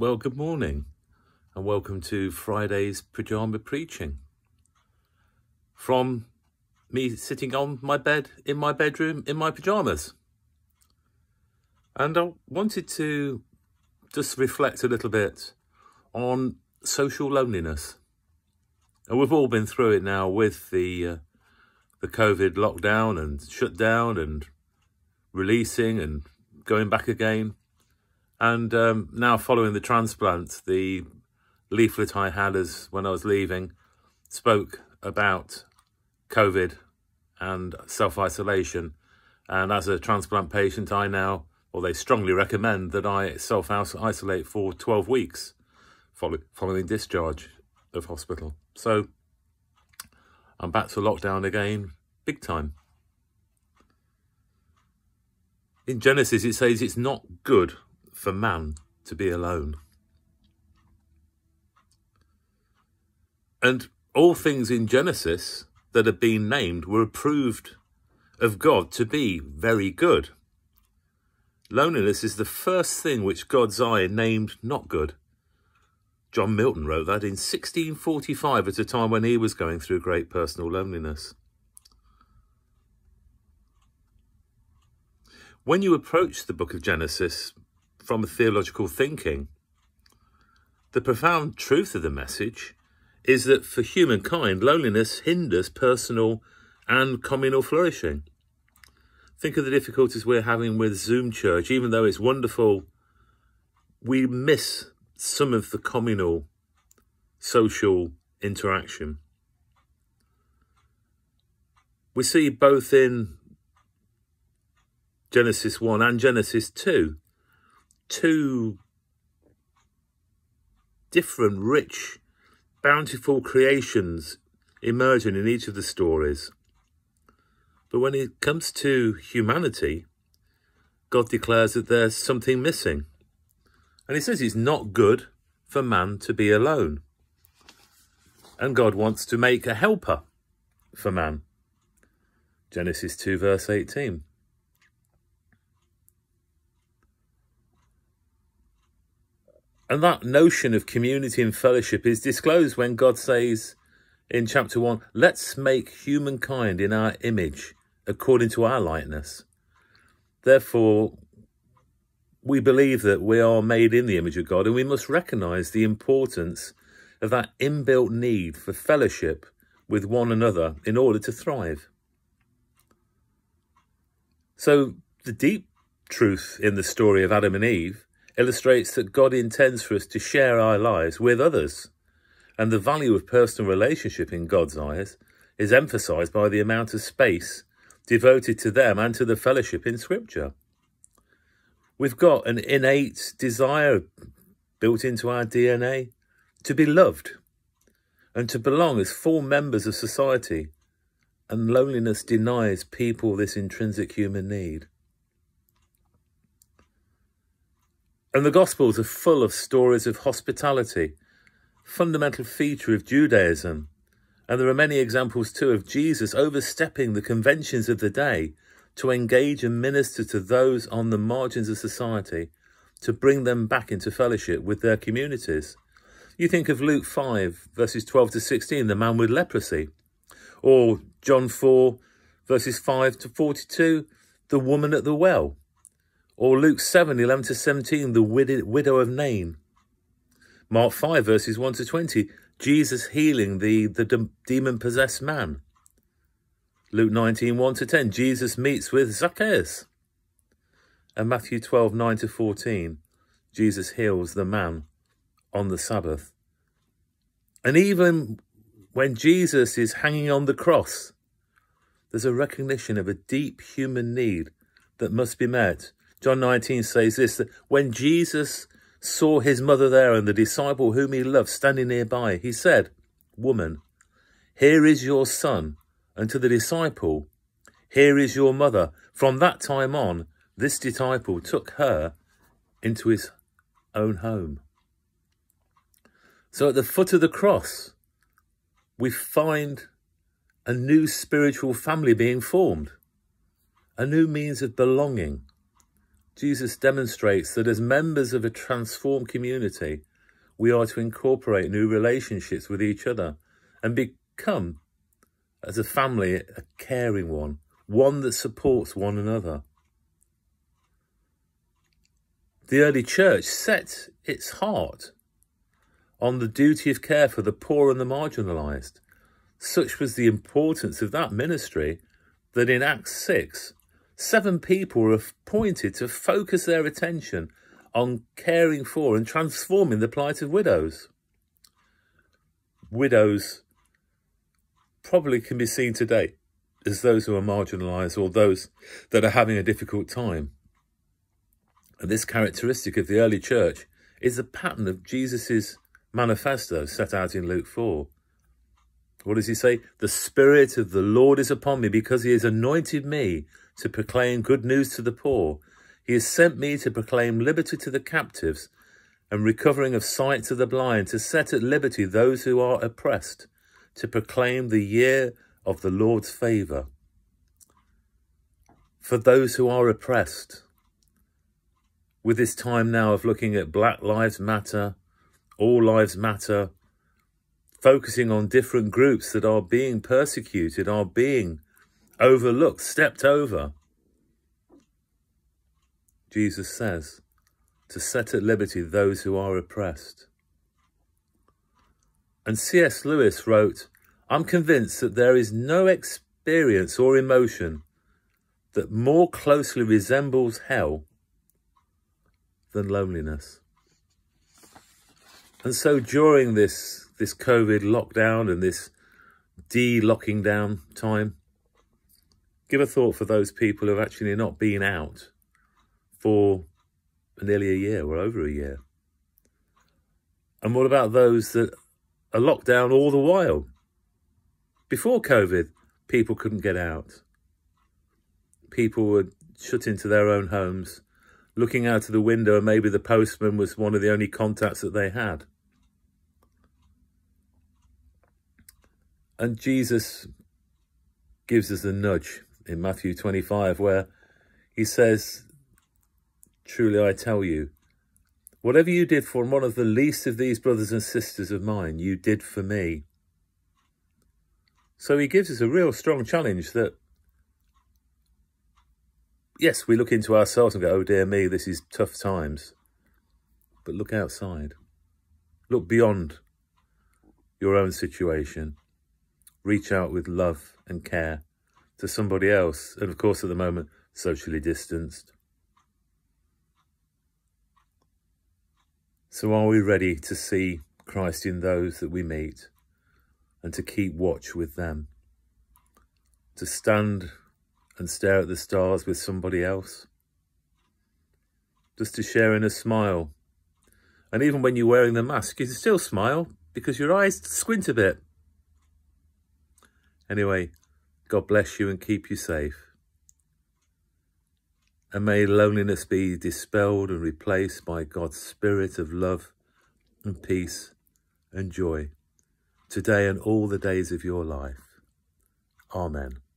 Well, good morning and welcome to Friday's Pajama Preaching. From me sitting on my bed in my bedroom in my pyjamas. And I wanted to just reflect a little bit on social loneliness. And we've all been through it now with the uh, the COVID lockdown and shutdown and releasing and going back again. And um, now following the transplant, the leaflet I had as when I was leaving spoke about COVID and self-isolation. And as a transplant patient, I now, or they strongly recommend that I self-isolate for 12 weeks following discharge of hospital. So I'm back to lockdown again, big time. In Genesis, it says it's not good for man to be alone. And all things in Genesis that have been named were approved of God to be very good. Loneliness is the first thing which God's eye named not good. John Milton wrote that in 1645 at a time when he was going through great personal loneliness. When you approach the book of Genesis from theological thinking. The profound truth of the message is that for humankind, loneliness hinders personal and communal flourishing. Think of the difficulties we're having with Zoom church. Even though it's wonderful, we miss some of the communal social interaction. We see both in Genesis 1 and Genesis 2 two different, rich, bountiful creations emerging in each of the stories. But when it comes to humanity, God declares that there's something missing. And he says it's not good for man to be alone. And God wants to make a helper for man. Genesis 2 verse 18. And that notion of community and fellowship is disclosed when God says in chapter 1, let's make humankind in our image according to our likeness. Therefore, we believe that we are made in the image of God and we must recognize the importance of that inbuilt need for fellowship with one another in order to thrive. So the deep truth in the story of Adam and Eve illustrates that God intends for us to share our lives with others. And the value of personal relationship in God's eyes is emphasized by the amount of space devoted to them and to the fellowship in Scripture. We've got an innate desire built into our DNA to be loved and to belong as full members of society, and loneliness denies people this intrinsic human need. And the Gospels are full of stories of hospitality, fundamental feature of Judaism. And there are many examples too of Jesus overstepping the conventions of the day to engage and minister to those on the margins of society, to bring them back into fellowship with their communities. You think of Luke 5, verses 12 to 16, the man with leprosy, or John 4, verses 5 to 42, the woman at the well. Or Luke 7, 11 to 17, the widow of Nain. Mark 5, verses 1 to 20, Jesus healing the, the demon-possessed man. Luke 19, 1 to 10, Jesus meets with Zacchaeus. And Matthew 12, 9 to 14, Jesus heals the man on the Sabbath. And even when Jesus is hanging on the cross, there's a recognition of a deep human need that must be met John 19 says this, that when Jesus saw his mother there and the disciple whom he loved standing nearby, he said, Woman, here is your son. And to the disciple, here is your mother. From that time on, this disciple took her into his own home. So at the foot of the cross, we find a new spiritual family being formed, a new means of belonging, Jesus demonstrates that as members of a transformed community, we are to incorporate new relationships with each other and become, as a family, a caring one, one that supports one another. The early church set its heart on the duty of care for the poor and the marginalised. Such was the importance of that ministry that in Acts 6, seven people were appointed to focus their attention on caring for and transforming the plight of widows. Widows probably can be seen today as those who are marginalised or those that are having a difficult time. And this characteristic of the early church is the pattern of Jesus's manifesto set out in Luke 4. What does he say? The Spirit of the Lord is upon me because he has anointed me to proclaim good news to the poor. He has sent me to proclaim liberty to the captives and recovering of sight to the blind, to set at liberty those who are oppressed, to proclaim the year of the Lord's favour. For those who are oppressed, with this time now of looking at Black Lives Matter, All Lives Matter, focusing on different groups that are being persecuted, are being overlooked, stepped over. Jesus says, to set at liberty those who are oppressed. And C.S. Lewis wrote, I'm convinced that there is no experience or emotion that more closely resembles hell than loneliness. And so during this, this COVID lockdown and this de-locking down time, give a thought for those people who have actually not been out for nearly a year or over a year. And what about those that are locked down all the while? Before COVID, people couldn't get out. People were shut into their own homes, looking out of the window and maybe the postman was one of the only contacts that they had. And Jesus gives us a nudge in Matthew 25 where he says, Truly I tell you, whatever you did for one of the least of these brothers and sisters of mine, you did for me. So he gives us a real strong challenge that, yes, we look into ourselves and go, oh dear me, this is tough times. But look outside. Look beyond your own situation. Reach out with love and care to somebody else. And of course, at the moment, socially distanced. So are we ready to see Christ in those that we meet? and to keep watch with them. To stand and stare at the stars with somebody else. Just to share in a smile. And even when you're wearing the mask, you can still smile because your eyes squint a bit. Anyway, God bless you and keep you safe. And may loneliness be dispelled and replaced by God's spirit of love and peace and joy today and all the days of your life. Amen.